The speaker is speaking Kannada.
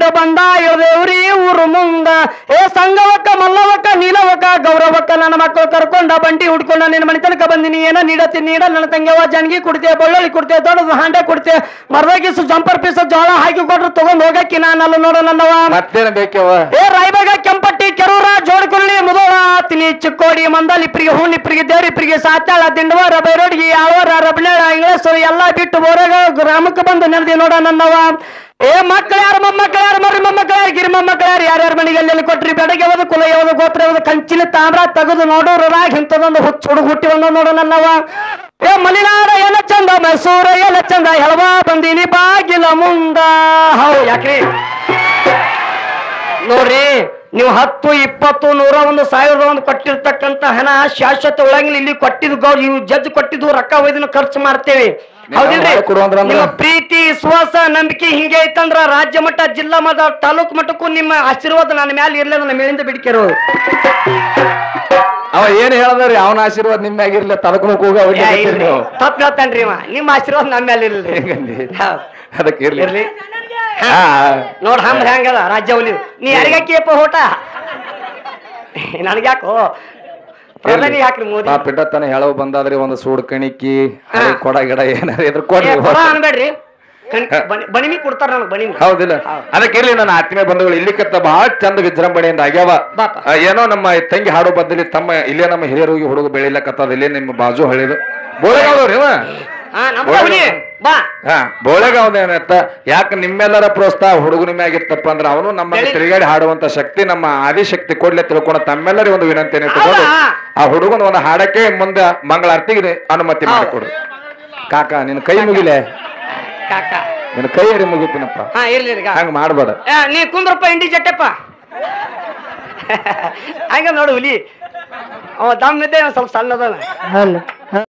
ಕರ್ಕೊಂಡು ಬಂದ ದೇವ್ರಿ ಊರು ಮುಂದ. ಏ ಸಂಗವಕ್ಕ ಮಲ್ಲವಕ್ಕ ನೀಲವಕ್ಕ ಗೌರವಕ್ಕ ನನ್ನ ಮಕ್ಕಳು ಕರ್ಕೊಂಡ ಬಂಡಿ ಹುಡ್ಕೊಂಡ ನಿನ್ನ ಮನೆ ತನಕ ಬಂದಿನಿ ಏನ ನೀಡತಿ ನೀಡ ನನ್ನ ತಂಗ್ಯವ ಜನ್ಗಿ ಕುಡ್ತೇ ಬಳ್ಳೊಳ್ಳಿ ಕುಡ್ತೇ ದೊಡ್ಡದು ಹಾಂಡೆ ಕುಡ್ತೆ ಮರದಾಗಿಸು ಜಂಪರ್ ಪೀಸ ಜೋಳ ಹಾಕಿ ಕೊಟ್ರು ತಗೊಂಡ್ ಹೋಗಕ್ಕಿ ನಾನಲ್ಲ ನೋಡು ನನ್ನವ ಮತ್ತೇನ್ ಬೇಕವ ಏ ರಾಯಬಾಗ ಕೆಂಪಟ್ಟಿ ಕೆರೂರ ಜೋಡ್ಕೊಳ್ಳಿ ಮುದೋಳ ತಿನಿ ಚಿಕ್ಕೋಡಿ ಮಂದಲ್ ಇಪ್ರಿಗೆ ಹೂಣ್ ಇಪ್ರಿಗೆ ದೇವ್ರ ಇಪ್ರಿಗೆ ಸಾತಾಳ ದಿಂಡವಾರ ಬೈರೋಡ್ಗಿ ಯಾವರ ರಬಣೇಳ ಇಂಗ್ಲೇಶ್ವರ ಎಲ್ಲಾ ಬಿಟ್ಟು ಬೋರಾಗ ಗ್ರಾಮಕ್ಕೆ ಬಂದು ನೆನೆದಿ ನೋಡ ನನ್ನವ ಏ ಮಕ್ಕಳು ಯಾರು ಮೊಮ್ಮಕ್ಕಳು ಯಾರು ಮರ್ರಿ ಮೊಮ್ಮಕ್ಕಳು ಯಾರು ಗಿರಿ ಮೊಮ್ಮಕ್ಕಳು ಯಾರು ಯಾರ್ಯಾರ ಮನೆಗೆ ಎಲ್ಲೆಲ್ಲಿ ಕೊಟ್ರಿ ಬೆಡಗೆ ಯಾವ್ದು ಕುಲ ಯಾವ್ದು ಗೋತ್ರ ಯಾವ್ದು ಕಂಚಿನ ತಾಮ್ರ ತೆಗೆದು ನೋಡೋರಾಗ ಇಂಥದೊಂದು ಹುಚ್ಚು ಹುಡುಗ ಹುಟ್ಟಿ ಒಂದು ನೋಡು ನನ್ನವ ಏ ಮಲೆನಾಡ ಎಲ್ಲ ಚಂದ ಮೈಸೂರ ಎಲ್ಲ ಚಂದ ಹೆಳವ ಬಂದಿನಿ ಬಾಗಿಲ ಮುಂದ ಹೌ ಯಾಕ್ರಿ ನೋಡ್ರಿ ನೀವು ಹತ್ತು ಇಪ್ಪತ್ತು ನೂರ ಒಂದು ಸಾವಿರದ ಒಂದು ಕೊಟ್ಟಿರ್ತಕ್ಕಂತ ಹಣ ಶಾಶ್ವತ ಒಳಗಿನ ಇಲ್ಲಿ ಕೊಟ್ಟಿದ್ದು ಗೌ ಇವು ಜಜ್ ಕೊಟ್ಟಿದ್ದು ರೊಕ್ಕ ಒಯ್ದನ್ನು ಖರ್ಚು ಮಾಡ್ತೇವೆ? ನಿಮ್ಮ ಪ್ರೀತಿ ವಿಶ್ವಾಸ ನಂಬಿಕೆ ಹಿಂಗೆ ಐತಂದ್ರ ರಾಜ್ಯ ಮಟ್ಟ ಜಿಲ್ಲಾ ಮಟ್ಟ ತಾಲೂಕು ಮಟ್ಟಕ್ಕೂ ನಿಮ್ಮ ಆಶೀರ್ವಾದ ನನ್ನ ಮೇಲೆ ಇರ್ಲಿ ನನ್ನ ಮೇಲಿಂದ ಬಿಡಿಕೆರು. ಅವ ಏನ್ ಹೇಳದ್ರಿ ಅವನ ಆಶೀರ್ವಾದ ನಿಮ್ ಮ್ಯಾಗಿರ್ಲಿ ತಲಕನಕ್ ಹೋಗ ತಪ್ಪ ಹೇಳ್ತಾನ್ರಿ ನಿಮ್ಮ ಆಶೀರ್ವಾದ ನಮ್ಮ ಮೇಲೆ ಇರ್ಲಿ. ಅದಕ್ಕೆ ಇರ್ಲಿ. ಇರ್ಲಿ. ನೋಡ್ ಹಂಗ ಹೆಂಗದ ರಾಜ್ಯ ಒಲಿ ನೀ ಯಾರಿಗಾಕಿಯಪ್ಪ ಹೋಟ ನನಗ್ಯಾಕೋ ಪ್ರಧಾನಿ ಯಾಕ್ರಿ ಮೋದಿ? ಪಾಪ ಹೇಳೋ ಬಂದಾದ್ರಿ ಒಂದು ಸೂಡ್ ಕಣಿಕಿ ಕೊಡ ಗಿಡ ಏನಾರ ಇದ್ರ ಕೊಡ್ರಿ ಕೊಡ ಅನ್ಬೇಡ್ರಿ. ಬಣಿಮಿ ಕೊಡ್ತಾರ ನನಗೆ ಬಣಿಮಿ ಹೌದಿಲ್ಲ. ಅದಕ್ಕೆ ಇರ್ಲಿ ನನ್ನ ಆತ್ಮೀಯ ಬಂಧುಗಳು ಇಲ್ಲಿ ಕತ್ತ ಬಹಳ ಚಂದ ವಿಜೃಂಭಣೆಯಿಂದ ಆಗ್ಯಾವ. ಏನೋ ನಮ್ಮ ತಂಗಿ ಹಾಡು ಬದ್ದಲ್ಲಿ ತಮ್ಮ ಇಲ್ಲೇ ನಮ್ಮ ಹಿರಿಯರು ಹೋಗಿ ಹುಡುಗ ಬೆಳಿಲಕತ್ತದ ಇಲ್ಲೇ ನಿಮ್ಮ ಬಾಜು ಹಳಿದು. ಬೋಳೆಗಾವ್ರಿ ಬಾ. ಯಾಕೆ ನಿಮ್ಮೆಲ್ಲರ ಪ್ರೋತ್ಸಾಹ ಹುಡುಗನ ಮ್ಯಾಗಿತ್ತಪ್ಪ ಅಂದ್ರೆ ಅವನು ನಮ್ಮ ತಿರುಗಾಡಿ ಹಾಡುವಂತ ಶಕ್ತಿ ನಮ್ಮ ಆದಿಶಕ್ತಿ ಕೊಡ್ಲೆ ತಿಳ್ಕೊಂಡ ತಮ್ಮೆಲ್ಲರಿಗೆ ಒಂದು ವಿನಂತಿಯನ್ನು ಇಟ್ಟುಕೊಂಡು ಆ ಹುಡುಗನ ಒಂದು ಹಾಡಕ್ಕೆ ಮುಂದೆ ಮಂಗಳಾರತಿಗೆ ಅನುಮತಿ ಹೌದು. ಮಾಡಿಕೊಡು. ಕಾಕ ನಿನ್ನ ಕೈ ಮುಗಿಲೆ? ಕಾಕ. ನಿನ್ನ ಕೈ ಹಿಡಿ ಮುಗಿತೀನಪ್ಪ. ಹಂಗ ಮಾಡ್ಬೇಡ. ಏ, ನೀ ಕುಂದ್ರಪ್ಪ ಇಂಡಿ ಜಟ್ಟಪ್ಪ. ಹಂಗ ನೋಡು ಹುಲಿ. ಅವ ದಮ್ ಇದ್ದೆ ಸ್ವಲ್ಪ ಸಣ್ಣದನ.